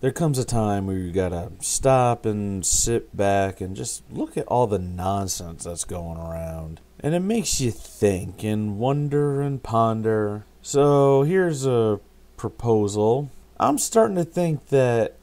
there comes a time where you gotta stop and sit back and just look at all the nonsense that's going around. And it makes you think and wonder and ponder. So here's a proposal. I'm starting to think that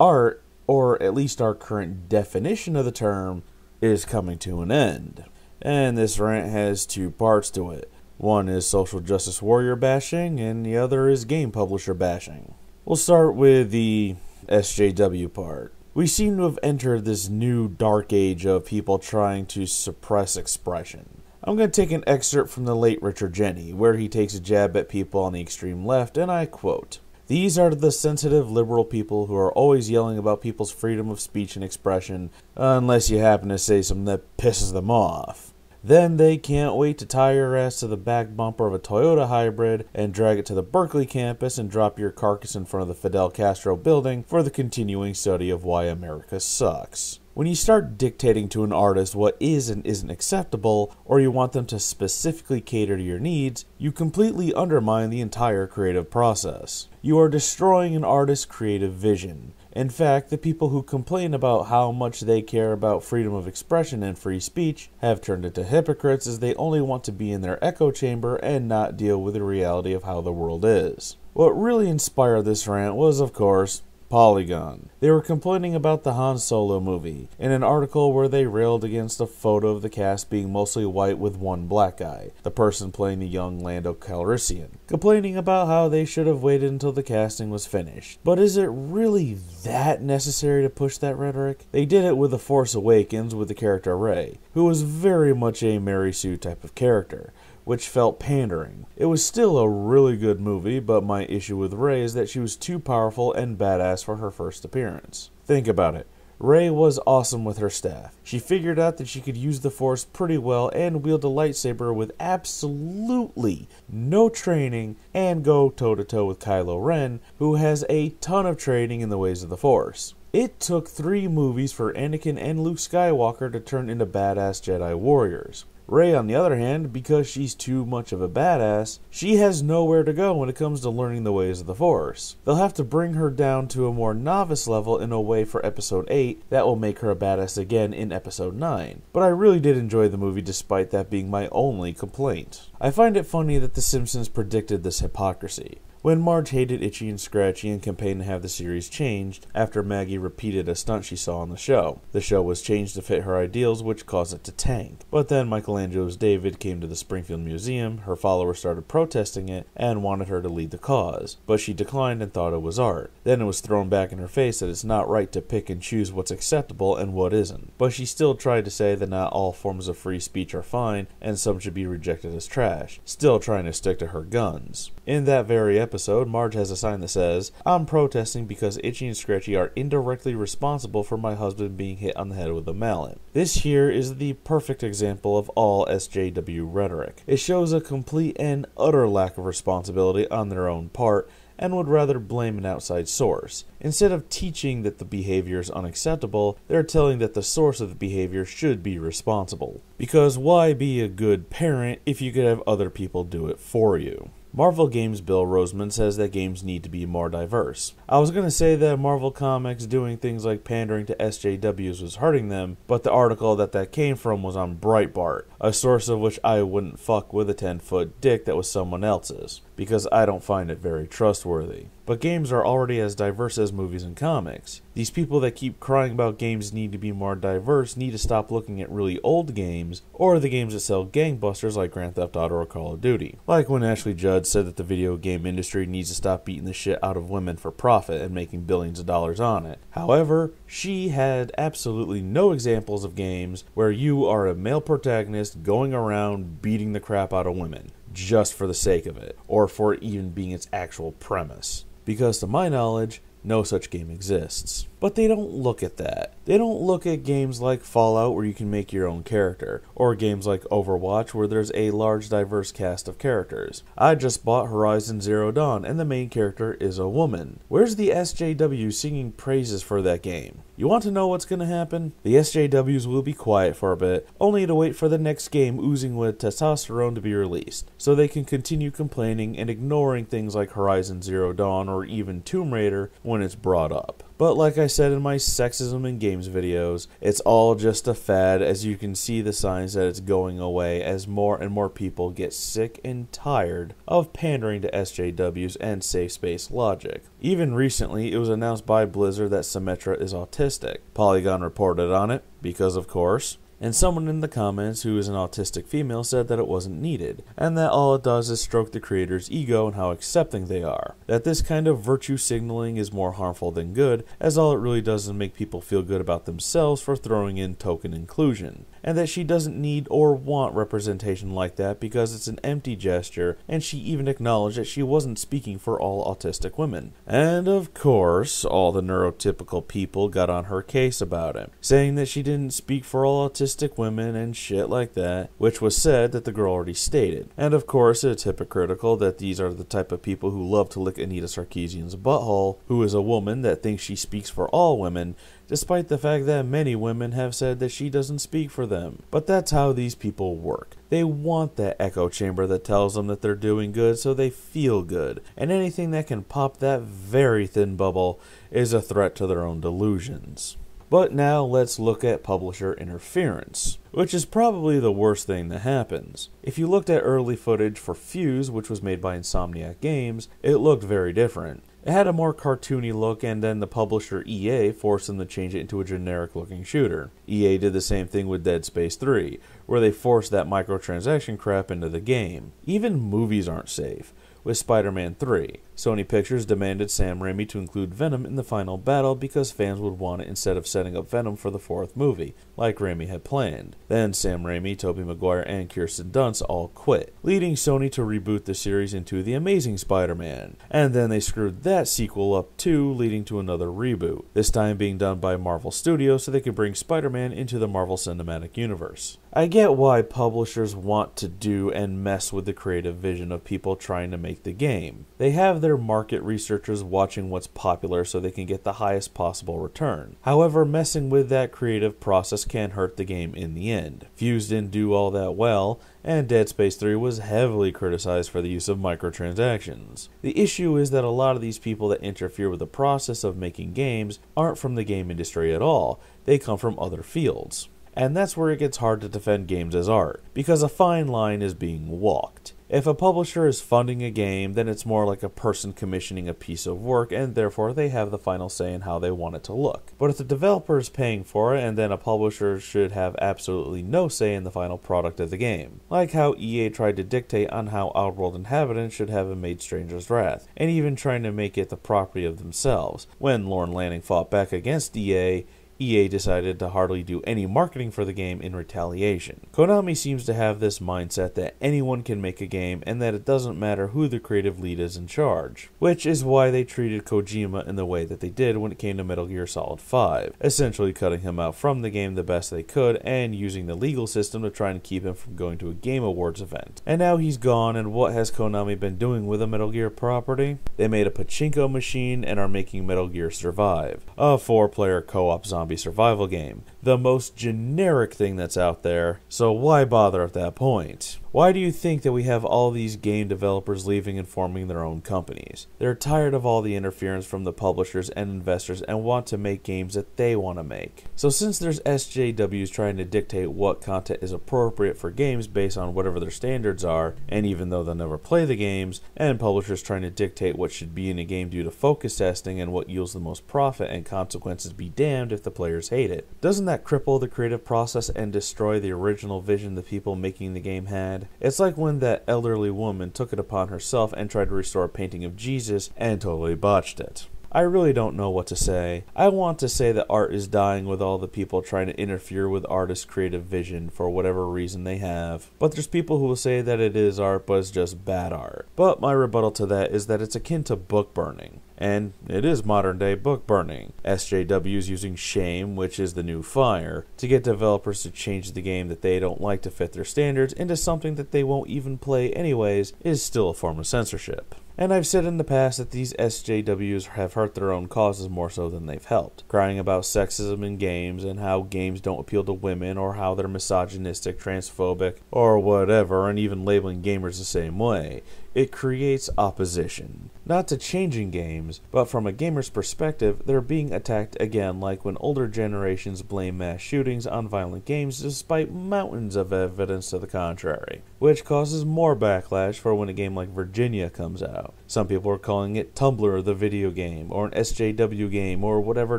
art, or at least our current definition of the term, is coming to an end. And this rant has two parts to it. One is social justice warrior bashing, and the other is game publisher bashing. We'll start with the SJW part. We seem to have entered this new dark age of people trying to suppress expression. I'm going to take an excerpt from the late Richard Jeni, where he takes a jab at people on the extreme left, and I quote These are the sensitive liberal people who are always yelling about people's freedom of speech and expression, unless you happen to say something that pisses them off. Then they can't wait to tie your ass to the back bumper of a Toyota hybrid and drag it to the Berkeley campus and drop your carcass in front of the Fidel Castro building for the continuing study of why America sucks. When you start dictating to an artist what is and isn't acceptable, or you want them to specifically cater to your needs, you completely undermine the entire creative process. You are destroying an artist's creative vision. In fact, the people who complain about how much they care about freedom of expression and free speech have turned into hypocrites as they only want to be in their echo chamber and not deal with the reality of how the world is. What really inspired this rant was, of course, Polygon. They were complaining about the Han Solo movie in an article where they railed against a photo of the cast being mostly white with one black guy, the person playing the young Lando Calrissian, complaining about how they should have waited until the casting was finished. But is it really that necessary to push that rhetoric? They did it with The Force Awakens with the character Rey, who was very much a Mary Sue type of character which felt pandering. It was still a really good movie, but my issue with Rey is that she was too powerful and badass for her first appearance. Think about it. Rey was awesome with her staff. She figured out that she could use the Force pretty well and wield a lightsaber with absolutely no training and go toe to toe with Kylo Ren, who has a ton of training in the ways of the Force. It took three movies for Anakin and Luke Skywalker to turn into badass Jedi warriors. Rey, on the other hand, because she's too much of a badass, she has nowhere to go when it comes to learning the ways of the Force. They'll have to bring her down to a more novice level in a way for Episode 8 that will make her a badass again in Episode 9. But I really did enjoy the movie despite that being my only complaint. I find it funny that The Simpsons predicted this hypocrisy. When Marge hated Itchy and Scratchy and campaigned to have the series changed after Maggie repeated a stunt she saw on the show. The show was changed to fit her ideals, which caused it to tank. But then Michelangelo's David came to the Springfield Museum, her followers started protesting it, and wanted her to lead the cause. But she declined and thought it was art. Then it was thrown back in her face that it's not right to pick and choose what's acceptable and what isn't. But she still tried to say that not all forms of free speech are fine, and some should be rejected as trash, still trying to stick to her guns. In that very episode, episode, Marge has a sign that says, I'm protesting because Itchy and Scratchy are indirectly responsible for my husband being hit on the head with a mallet. This here is the perfect example of all SJW rhetoric. It shows a complete and utter lack of responsibility on their own part and would rather blame an outside source. Instead of teaching that the behavior is unacceptable, they're telling that the source of the behavior should be responsible. Because why be a good parent if you could have other people do it for you? Marvel Games Bill Rosemann says that games need to be more diverse. I was going to say that Marvel Comics doing things like pandering to SJWs was hurting them, but the article that that came from was on Breitbart, a source of which I wouldn't fuck with a 10 foot dick that was someone else's, because I don't find it very trustworthy. But games are already as diverse as movies and comics. These people that keep crying about games need to be more diverse need to stop looking at really old games or the games that sell gangbusters like Grand Theft Auto or Call of Duty. Like when Ashley Judd said that the video game industry needs to stop beating the shit out of women for profit and making billions of dollars on it. However, she had absolutely no examples of games where you are a male protagonist going around beating the crap out of women just for the sake of it, or for it even being its actual premise because to my knowledge, no such game exists. But they don't look at that. They don't look at games like Fallout where you can make your own character, or games like Overwatch where there's a large diverse cast of characters. I just bought Horizon Zero Dawn and the main character is a woman. Where's the SJW singing praises for that game? You want to know what's going to happen? The SJWs will be quiet for a bit, only to wait for the next game oozing with testosterone to be released, so they can continue complaining and ignoring things like Horizon Zero Dawn or even Tomb Raider when when it's brought up. But like I said in my sexism in games videos, it's all just a fad as you can see the signs that it's going away as more and more people get sick and tired of pandering to SJWs and safe space logic. Even recently, it was announced by Blizzard that Symmetra is autistic. Polygon reported on it, because of course, and someone in the comments who is an autistic female said that it wasn't needed, and that all it does is stroke the creator's ego and how accepting they are. That this kind of virtue signaling is more harmful than good, as all it really does is make people feel good about themselves for throwing in token inclusion and that she doesn't need or want representation like that because it's an empty gesture, and she even acknowledged that she wasn't speaking for all autistic women. And of course, all the neurotypical people got on her case about it, saying that she didn't speak for all autistic women and shit like that, which was said that the girl already stated. And of course, it's hypocritical that these are the type of people who love to lick Anita Sarkeesian's butthole, who is a woman that thinks she speaks for all women, despite the fact that many women have said that she doesn't speak for them. But that's how these people work. They want that echo chamber that tells them that they're doing good so they feel good, and anything that can pop that very thin bubble is a threat to their own delusions. But now let's look at publisher interference, which is probably the worst thing that happens. If you looked at early footage for Fuse, which was made by Insomniac Games, it looked very different. It had a more cartoony look, and then the publisher EA forced them to change it into a generic looking shooter. EA did the same thing with Dead Space 3, where they forced that microtransaction crap into the game. Even movies aren't safe with Spider Man 3. Sony Pictures demanded Sam Raimi to include Venom in the final battle because fans would want it instead of setting up Venom for the fourth movie, like Raimi had planned. Then Sam Raimi, Tobey Maguire, and Kirsten Dunst all quit, leading Sony to reboot the series into The Amazing Spider Man. And then they screwed that sequel up too, leading to another reboot, this time being done by Marvel Studios so they could bring Spider Man into the Marvel Cinematic Universe. I get why publishers want to do and mess with the creative vision of people trying to make the game. They have their market researchers watching what's popular so they can get the highest possible return. However, messing with that creative process can hurt the game in the end. Fuse didn't do all that well, and Dead Space 3 was heavily criticized for the use of microtransactions. The issue is that a lot of these people that interfere with the process of making games aren't from the game industry at all, they come from other fields and that's where it gets hard to defend games as art, because a fine line is being walked. If a publisher is funding a game, then it's more like a person commissioning a piece of work, and therefore they have the final say in how they want it to look. But if the developer is paying for it, and then a publisher should have absolutely no say in the final product of the game. Like how EA tried to dictate on how Oddworld Inhabitants should have a made Stranger's Wrath, and even trying to make it the property of themselves. When Lorne Lanning fought back against EA, EA decided to hardly do any marketing for the game in retaliation. Konami seems to have this mindset that anyone can make a game and that it doesn't matter who the creative lead is in charge, which is why they treated Kojima in the way that they did when it came to Metal Gear Solid 5, essentially cutting him out from the game the best they could and using the legal system to try and keep him from going to a Game Awards event. And now he's gone, and what has Konami been doing with the Metal Gear property? They made a pachinko machine and are making Metal Gear Survive, a four player co op zombie zombie survival game. The most generic thing that's out there, so why bother at that point? Why do you think that we have all these game developers leaving and forming their own companies? They're tired of all the interference from the publishers and investors and want to make games that they want to make. So, since there's SJWs trying to dictate what content is appropriate for games based on whatever their standards are, and even though they'll never play the games, and publishers trying to dictate what should be in a game due to focus testing and what yields the most profit and consequences be damned if the players hate it, doesn't that cripple the creative process and destroy the original vision the people making the game had? It's like when that elderly woman took it upon herself and tried to restore a painting of Jesus and totally botched it. I really don't know what to say. I want to say that art is dying with all the people trying to interfere with artists' creative vision for whatever reason they have. But there's people who will say that it is art, but it's just bad art. But my rebuttal to that is that it's akin to book burning. And it is modern day book burning. SJW is using shame, which is the new fire, to get developers to change the game that they don't like to fit their standards into something that they won't even play anyways, is still a form of censorship. And I've said in the past that these SJWs have hurt their own causes more so than they've helped, crying about sexism in games and how games don't appeal to women or how they're misogynistic, transphobic, or whatever, and even labeling gamers the same way. it creates opposition. Not to changing games, but from a gamer's perspective, they're being attacked again, like when older generations blame mass shootings on violent games despite mountains of evidence to the contrary, which causes more backlash for when a game like Virginia comes out. Some people are calling it Tumblr the video game, or an SJW game, or whatever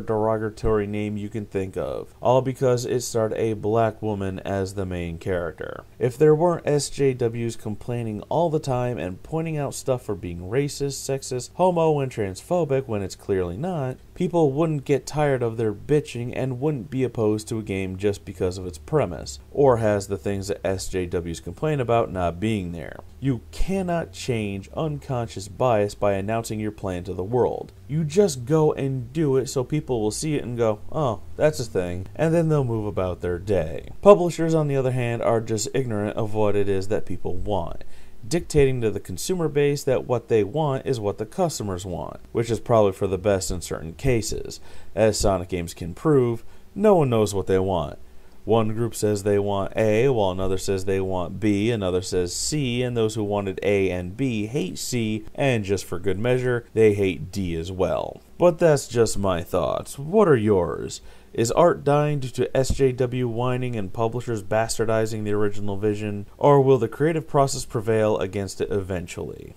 derogatory name you can think of, all because it starred a black woman as the main character. If there weren't SJWs complaining all the time and pointing out stuff for being racist, sexist, homo, and transphobic when it's clearly not, people wouldn't get tired of their bitching and wouldn't be opposed to a game just because of its premise, or has the things that SJWs complain about not being there. You cannot change unconscious bias by announcing your plan to the world. You just go and do it so people will see it and go, oh, that's a thing, and then they'll move about their day. Publishers, on the other hand, are just ignorant of what it is that people want dictating to the consumer base that what they want is what the customers want, which is probably for the best in certain cases. As Sonic Games can prove, no one knows what they want. One group says they want A, while another says they want B, another says C, and those who wanted A and B hate C, and just for good measure, they hate D as well. But that's just my thoughts. What are yours? Is art dying due to SJW whining and publishers bastardizing the original vision, or will the creative process prevail against it eventually?